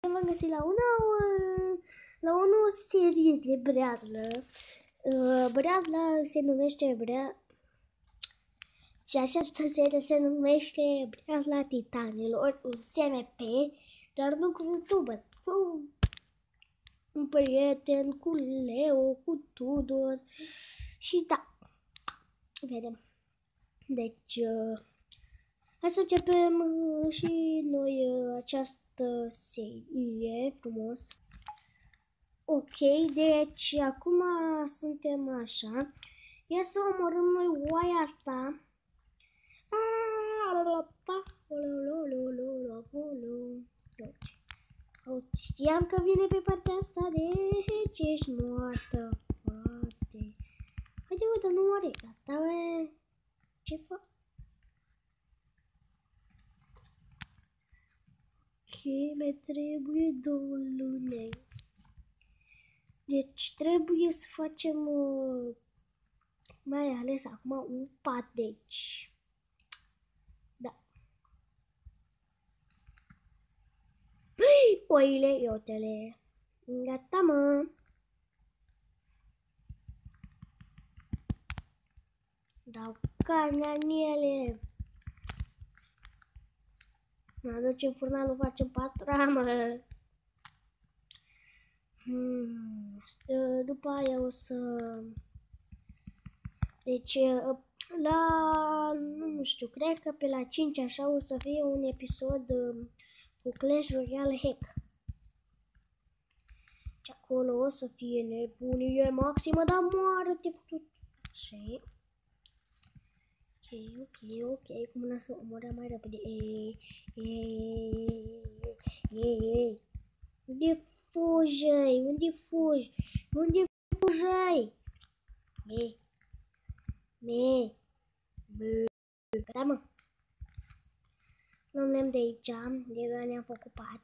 v-am găsit la o nouă, la o nouă serie de breazlă. Uh, breazla se numește brea... Și această serie se numește Breazla Titanilor, un SMP, dar nu cu YouTube, cu un prieten, cu Leo, cu Tudor și da, vedem. Deci, uh, Hai să începem uh, și noi uh, această serie frumos. Ok, deci acum suntem așa. Ia să omorâm noi oaia asta. Știam că vine pe partea asta, deci ești moartă, frate. Haide, uite, nu moare, gata, Ce fac? Mi trebuie două lune. Deci trebuie să facem uh, mai ales acum un pat, deci. Da. Oile, iotele. Gata, mă. Dau carnea în ele. Ne aducem furnalul, facem pastramă. Hmm. După aia o să... Deci, la, nu știu, cred că pe la 5 așa o să fie un episod um, cu Clash Royale Hack. Și acolo o să fie nebunie maximă, dar moară-te putut. Așa ok, ok, cum mâna să omorea mai repede. Ei, ei, ei, ei. Unde fugi? Unde fugi? Unde fugi? Ei, me, bă, da mă. Luăm de aici, de la ne-am făcut pat.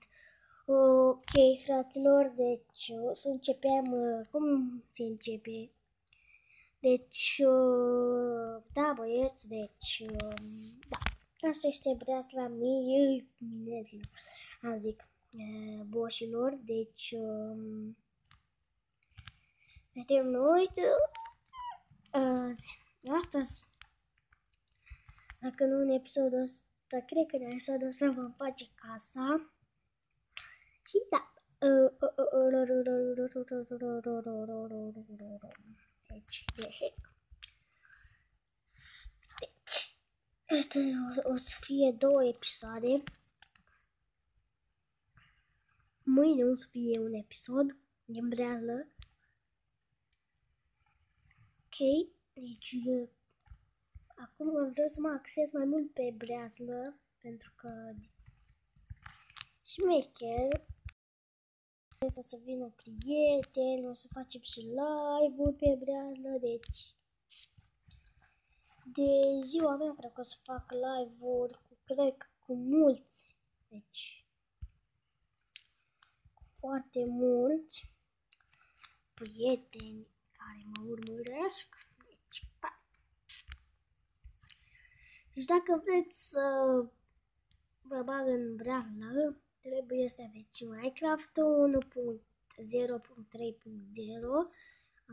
Ok, fraților, deci o să începem, cum se începe? Deci, uh, da, băieți, deci, um, da. Asta este breasla mie, minerilor, am zic, uh, boșilor, deci, um, vedem noi, azi, astăzi, dacă nu în episodul ăsta, cred că ne-a să să vom face casa. Și da. Deci, e hack. Deci, asta o, o să fie două episoade. Mâine o să fie un episod din breazlă. Ok, deci acum vreau să mă acces mai mult pe breazlă pentru că șmecher o să vină prieteni, o să facem și live-uri pe breazlă, deci de ziua mea cred că o să fac live-uri cu, cred cu mulți, deci cu foarte mulți prieteni care mă urmăresc, deci pa. Deci dacă vreți să vă bag în breazlă, trebuie să aveți Minecraft 1.0.3.0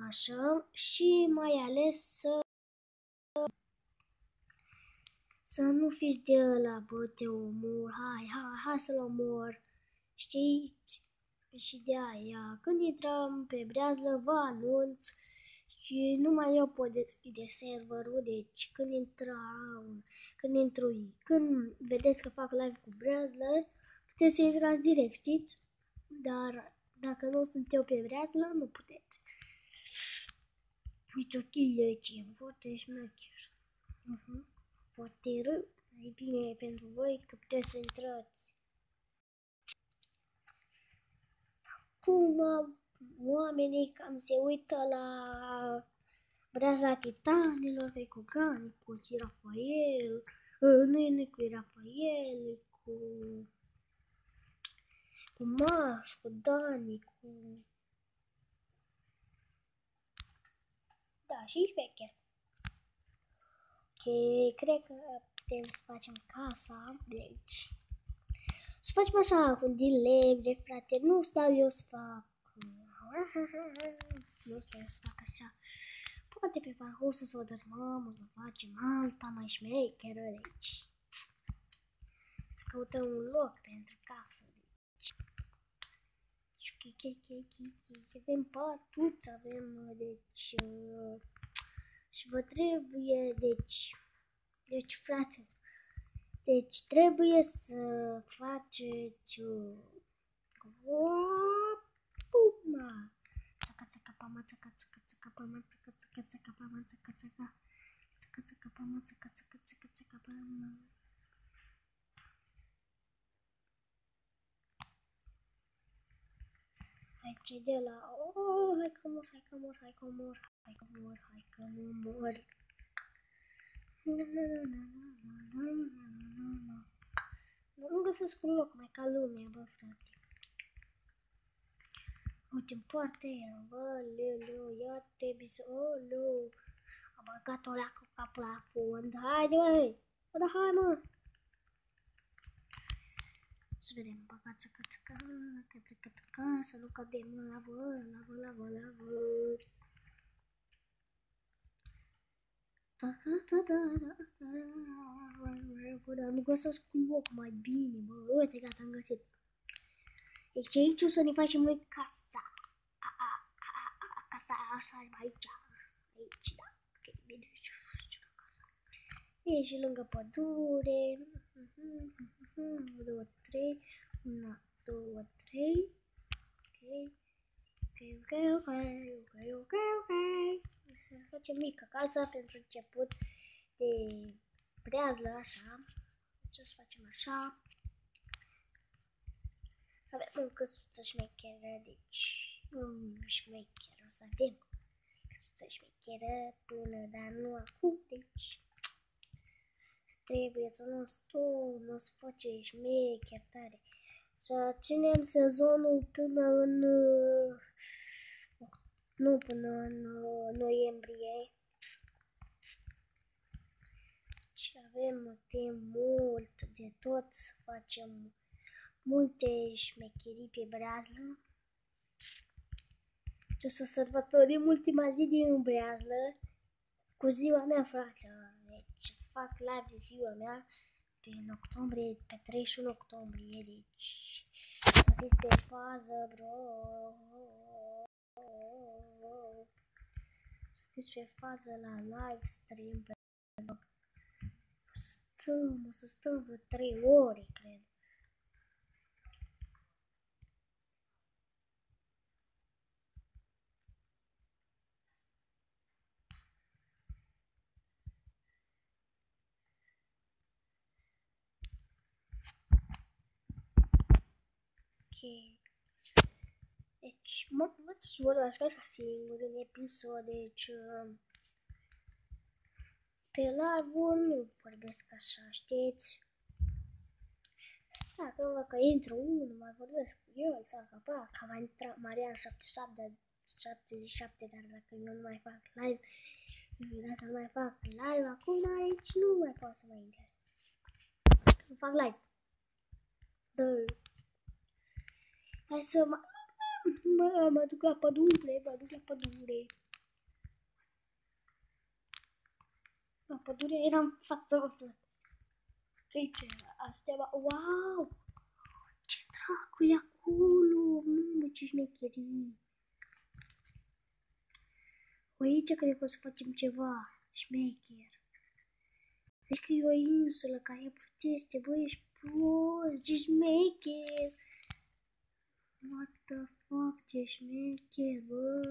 așa și mai ales să să nu fiți de la bă, te omor, hai, hai, hai să-l omor, știți? Și de aia, când intrăm pe breazlă, vă anunț și numai eu pot deschide serverul, deci când intrau, când intru, când vedeți că fac live cu breazlă, Puteți să intrați direct, știți? Dar dacă nu sunt eu pe breatlă, nu puteți. Nici o chilece, foarte șmecher. Uh-huh. Foarte rău. E bine pentru voi că puteți să intrați. Acum oamenii cam se uită la breaza titanilor, e cu Gani, cu Rafael, nu e cu Rafael, cu cu Max, cu Dani, cu... Da, și șmecher. Ok, cred că putem să facem casa, deci... Să facem așa, cu din lemne, frate. Nu stau eu să fac... Nu stau eu să fac așa. Poate pe parcursul să o dărmăm, o să facem alta mai șmecheră, deci... Să căutăm un loc pentru casă, deci... Avem patuți, avem, deci... Uh, și vă trebuie, deci... Deci, frate, deci trebuie să faceți Puma! Țaca, țaca, pama, țaca, țaca, țaca, pama, țaca, țaca, țaca, pama, țaca, țaca. Țaca, țaca, pama, țaca, țaca, țaca, țaca, pama. hai trece de la... Oh, hai că mor, hai că mor, hai că mor, hai că mor, hai că nu mor. Nu găsesc un loc mai ca lumea, bă, frate. Uite, în poartă aia, bă, leu, ia trebuie să... Oh, leu, a băgat-o la cu capul la fund. Haide, băi! Bă, da, hai, mă! Să vedem. Băga, țăcă, țăcă, țăcă, țăcă, țăcă, să nu cădem la vol, la vol, la vol, la vol. Am găsit cu loc mai bine, bă. Uite, gata, am găsit. Deci aici o să ne facem noi casa. A, a, a, a, casa asta aici. Aici, da. Ok, bine, aici. Deci lângă pădure. Mm-hmm. 1, 2, 3, 1, 2, 3, ok, ok, ok, ok, ok, ok, ok. Să facem mică casă pentru început de breazlă, așa. Deci o să facem așa. Să avem o căsuță șmecheră, deci um, șmecheră, o să avem căsuță șmecheră până, dar nu acum, deci trebuie să nu stau, nu să face șmecher tare. Să ținem sezonul până în nu până în uh, noiembrie. Și avem timp mult de tot să facem multe șmecherii pe breazlă. Și o să sărbătorim ultima zi din breazlă cu ziua mea, frate. Deci să fac live de ziua mea pe în octombrie, pe 31 octombrie, deci să fiți pe fază, bro. Să fiți pe fază la live stream. O să stăm, o să stăm vreo 3 ore, cred. Okay. Deci, mă învăț să vorbesc așa singur în episod, deci... Uh, pe live nu vorbesc așa, știți? Dacă văd că intru unul, mai vorbesc cu el, sau că, pa, că va intra Marian 77, 77, dar dacă eu nu mai fac live, dacă nu mai fac live, acum aici nu mai pot să mai intre. Că fac live. Dă. Hai să mă... Mă, mă duc la pădure, mă duc la pădure. La pădure eram față aflat. Aici, astea, wow! Ce dracu e acolo? Mamă, ce șmecherii! O, aici cred că o să facem ceva șmecher. Deci că e o insulă care e proteste, bă, ești prost, ce șmecher! What the fuck, ce șmecher, bă!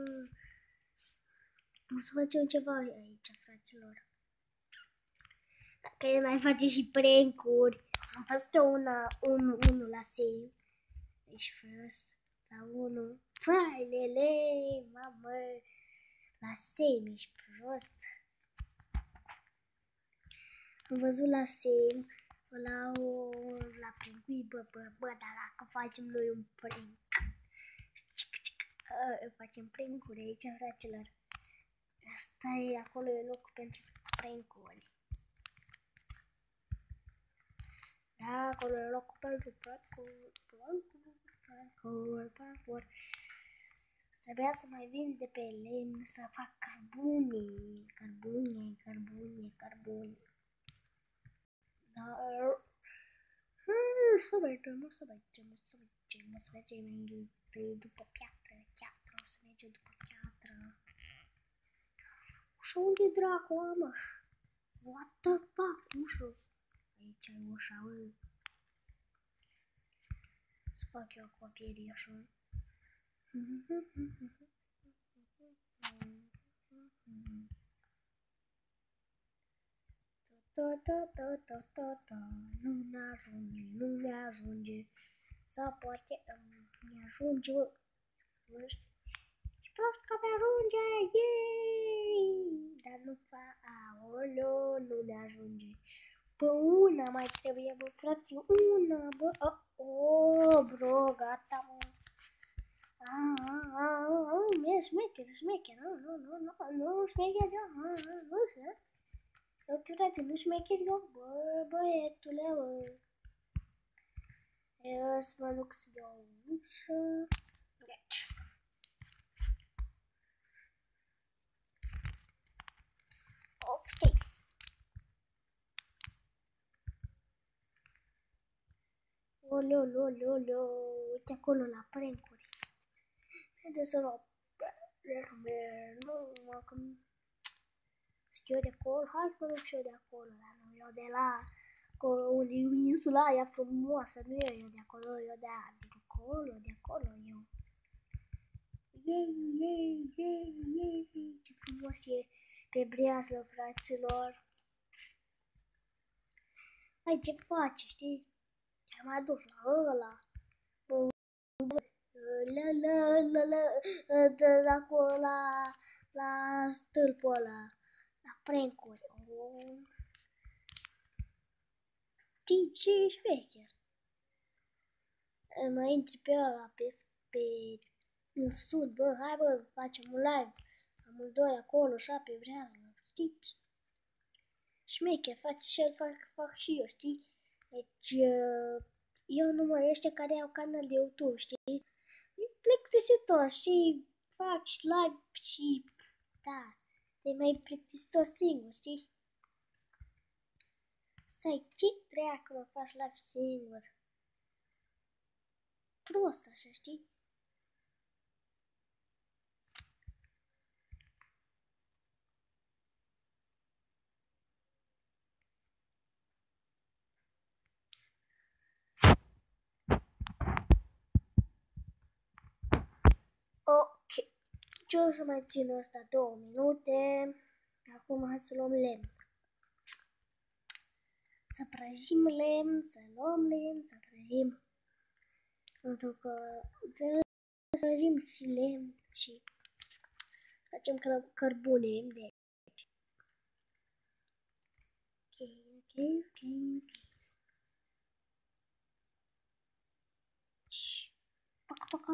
O să facem ceva aici, fraților. Dacă el mai face și prank-uri. Am văzut una, un, unul la save. Deci prost. La unul. Vai, lele, mamă. La save, ești prost. Am văzut la save. La, o, la prank bă, bă, bă, dar dacă facem noi un prank facem prank-uri aici, fraților. Asta e, acolo e locul pentru prank-uri. Acolo e locul pentru parcur, parcur, parcur, parcur. Trebuia să mai vin de pe lemn să fac carbune, carbune, carbune, carbune. Dar... Să mergem, să mergem, să mergem, să mergem mai după piatră, piatră, o să mergem după piatră. Și unde dracu, mă? What the fuck, ușă? Aici e ușa, mă. Să fac eu acoperișul. Ta ta ta ta ta ta Nu mi-ajunge, nu mi-ajunge Sau poate mi-ajunge Și prost că mi-ajunge Yay! Dar nu fa Aolo, nu mi-ajunge Bă, una mai trebuie, bă, frate, una, bă, oh, oh, bro, gata, mă. Ah, ah, ah, ah, e șmecher, șmecher, nu, nu, nu, nu, nu, șmecher, eu, ah, ah, nu știu. Eu, frate, nu șmecher, eu, bă, băietule, bă. Eu să mă duc să dau ușă. Deci. Ok. Oleo, oleo, oleo, oleo, uite acolo la prank-uri. Haideți să luăm nu mă, că știu de acolo, hai să duc și eu de acolo, dar nu eu de la acolo unde e insula aia frumoasă, nu e eu de acolo, eu de, de acolo, de acolo, eu. Yay, yay, yay, yay, ce frumos e pe breazlă, fraților. Hai, ce faci, știi? Te-am adus la ăla. La, la, la, la, de acolo la, la stâlpul ăla, la prank-uri. Oh. Știi ce ești șmecher? Mai intri pe ăla, pe, pe în sud, bă, hai bă, facem un live. Amândoi acolo, așa, pe vrează, știți? Șmecher, face și el, fac, fac și eu, știi? Deci, eu numai ăștia care au canal de YouTube, știi? plictisitor și fac și live și da, te mai plictisitor singur, știi? Stai, ce dracu mă faci live singur? Prost așa, știi? Ok, ce o să mai țin asta două minute. Acum hai să luăm lemn. Să prăjim lemn, să luăm lemn, să prăjim. Pentru că trebuie să prăjim și lemn și facem cărbune de aici. Ok, ok, ok, ok. Paca, paca.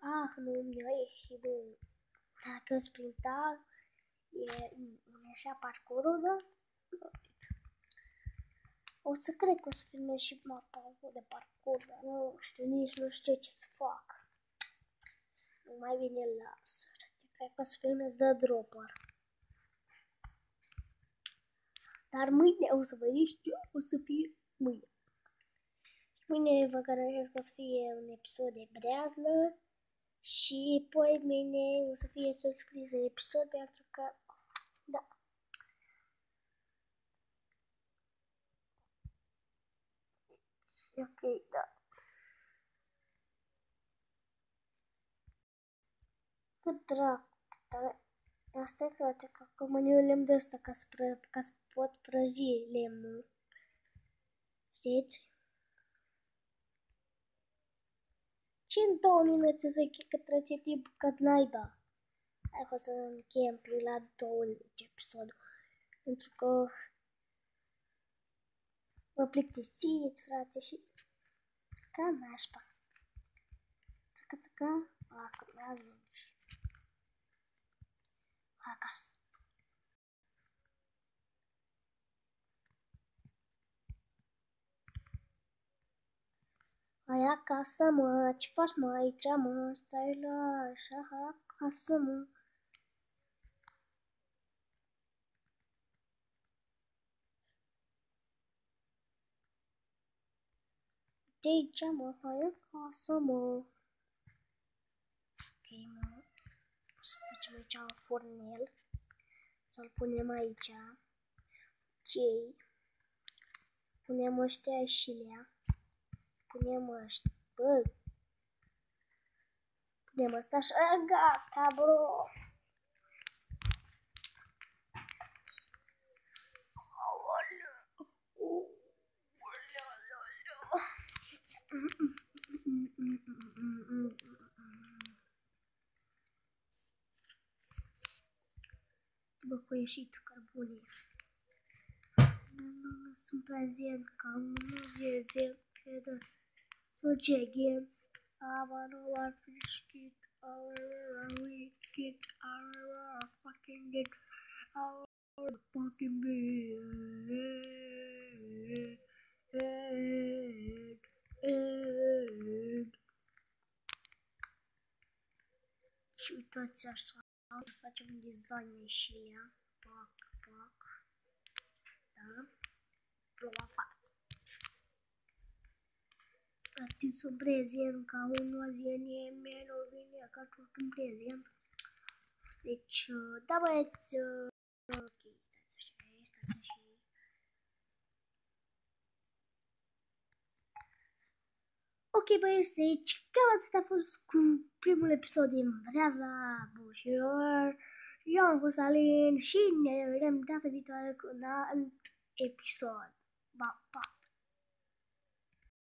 Ah, nu mi-a ieșit, bă. Dacă sprinta, e, nu așa parcurul, da? O să cred că o să filmez și mapa de parcurs, dar nu știu, nici nu știu ce să fac. Nu mai bine las. Cred că o să filmez de dropper. Dar mâine o să vedeți ce o să fie mâine. Mâine vă garantez că o să fie un episod de breazlă și poi mâine o să fie surpriză episod pentru că, da. Ok, da. Cât dracu, tare. Asta e frate, că acum eu lemn de ăsta ca să, pră, ca să pot prăji lemnul. Știți? Și în două minute zic că trece timp cât naiba. Hai că o să încheiem prin la două episodul. Pentru că mă plictisiți, frate, și ca nașpa. Țăcă, țăcă, acum ajungi. Acasă. Hai acasă, mă, ce faci, mă, aici, mă, stai la așa, hai acasă, mă. De aici, mă, hai acasă, mă. Ok, mă, să facem aici un fornel, să-l punem aici. Ok. Punem ăștia și lea. Punem ăștia. Bă. Punem ăsta așa. Gata, bro. După cu ieșit cărbunii. Sunt prezent ca un Okay. So again. I wanna want fish get our we get our fucking get our fucking bed. Și uitați așa, o să facem design și ea, pac, pac, Damn, proba fac. Atins un prezent ca unul zi nimeni o vine ca tot un prezent. Deci, da băieți, ok, stați așa, stați așa. Ok băieți, deci cam atât a fost cu primul episod din Vreaza Bușilor. Eu am fost Alin și ne vedem data viitoare cu un alt episod. Pa, pa!